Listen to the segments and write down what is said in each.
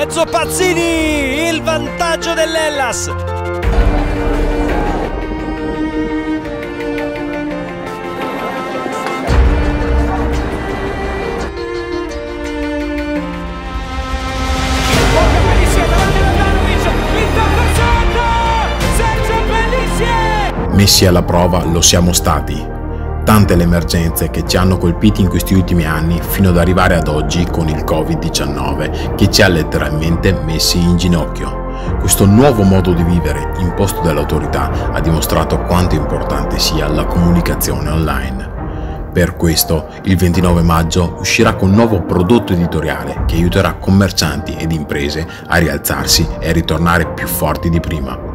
mezzo Pazzini, il vantaggio dell'Ellas. Messi alla prova lo siamo stati. Tante le emergenze che ci hanno colpiti in questi ultimi anni fino ad arrivare ad oggi con il Covid-19 che ci ha letteralmente messi in ginocchio. Questo nuovo modo di vivere imposto dall'autorità ha dimostrato quanto importante sia la comunicazione online. Per questo, il 29 maggio uscirà con un nuovo prodotto editoriale che aiuterà commercianti ed imprese a rialzarsi e a ritornare più forti di prima.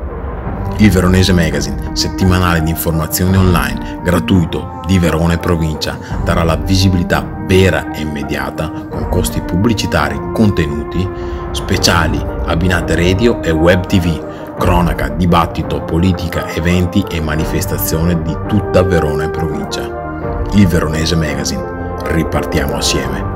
Il Veronese Magazine, settimanale di informazioni online, gratuito, di Verona e provincia, darà la visibilità vera e immediata con costi pubblicitari contenuti, speciali, abbinate radio e web tv, cronaca, dibattito, politica, eventi e manifestazione di tutta Verona e provincia. Il Veronese Magazine. Ripartiamo assieme.